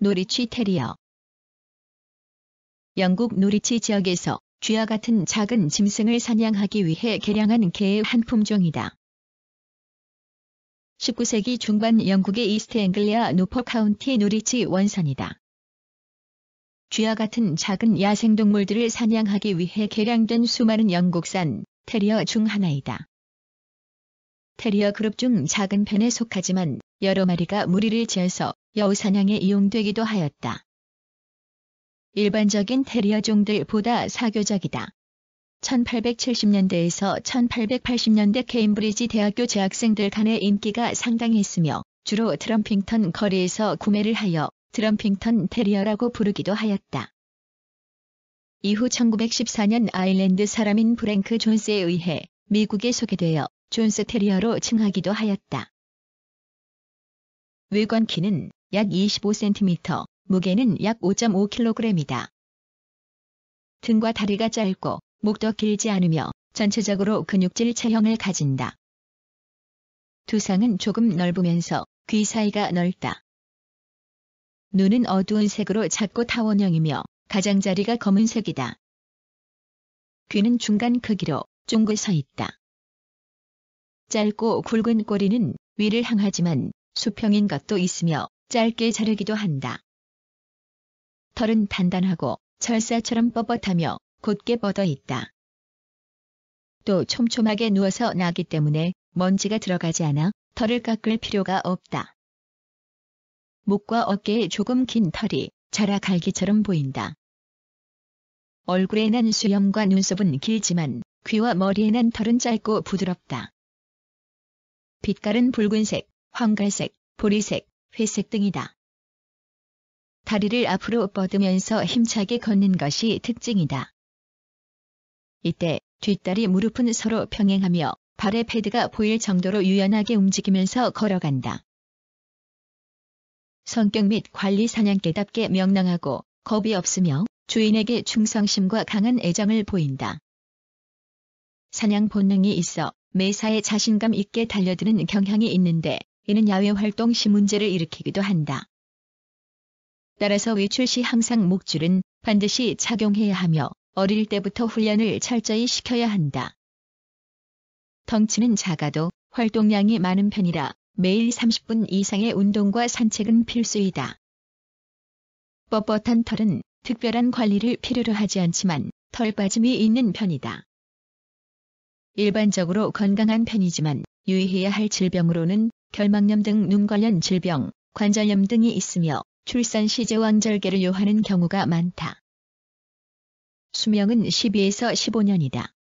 노리치 테리어 영국 노리치 지역에서 쥐와 같은 작은 짐승을 사냥하기 위해 개량한 개의 한 품종이다. 19세기 중반 영국의 이스트 앵글리아 노퍽 카운티 노리치 원산이다. 쥐와 같은 작은 야생동물들을 사냥하기 위해 개량된 수많은 영국산 테리어 중 하나이다. 테리어 그룹 중 작은 편에 속하지만 여러 마리가 무리를 지어서 여우 사냥에 이용되기도 하였다. 일반적인 테리어 종들보다 사교적이다. 1870년대에서 1880년대 케임브리지 대학교 재학생들 간의 인기가 상당했으며 주로 트럼핑턴 거리에서 구매를 하여 트럼핑턴 테리어라고 부르기도 하였다. 이후 1914년 아일랜드 사람인 프랭크 존스에 의해 미국에 소개되어 존스 테리어로 칭하기도 하였다. 외관 키는 약 25cm, 무게는 약 5.5kg이다. 등과 다리가 짧고 목도 길지 않으며 전체적으로 근육질 체형을 가진다. 두상은 조금 넓으면서 귀 사이가 넓다. 눈은 어두운 색으로 작고 타원형이며 가장자리가 검은색이다. 귀는 중간 크기로 쫑긋 서 있다. 짧고 굵은 꼬리는 위를 향하지만 수평인 것도 있으며 짧게 자르기도 한다. 털은 단단하고 철사처럼 뻣뻣하며 곧게 뻗어 있다. 또 촘촘하게 누워서 나기 때문에 먼지가 들어가지 않아 털을 깎을 필요가 없다. 목과 어깨에 조금 긴 털이 자라 갈기처럼 보인다. 얼굴에 난 수염과 눈썹은 길지만 귀와 머리에 난 털은 짧고 부드럽다. 빛깔은 붉은색, 황갈색, 보리색, 회색 등이다. 다리를 앞으로 뻗으면서 힘차게 걷는 것이 특징이다. 이때 뒷다리 무릎은 서로 평행하며 발의 패드가 보일 정도로 유연하게 움직이면서 걸어간다. 성격 및 관리 사냥개답게 명랑하고 겁이 없으며 주인에게 충성심과 강한 애정을 보인다. 사냥 본능이 있어 매사에 자신감 있게 달려드는 경향이 있는데 이는 야외 활동 시 문제를 일으키기도 한다. 따라서 외출 시 항상 목줄은 반드시 착용해야 하며 어릴 때부터 훈련을 철저히 시켜야 한다. 덩치는 작아도 활동량이 많은 편이라 매일 30분 이상의 운동과 산책은 필수이다. 뻣뻣한 털은 특별한 관리를 필요로 하지 않지만 털 빠짐이 있는 편이다. 일반적으로 건강한 편이지만 유의해야 할 질병으로는 결막염 등 눈 관련 질병, 관절염 등이 있으며 출산 시 제왕절개를 요하는 경우가 많다. 수명은 12에서 15년이다.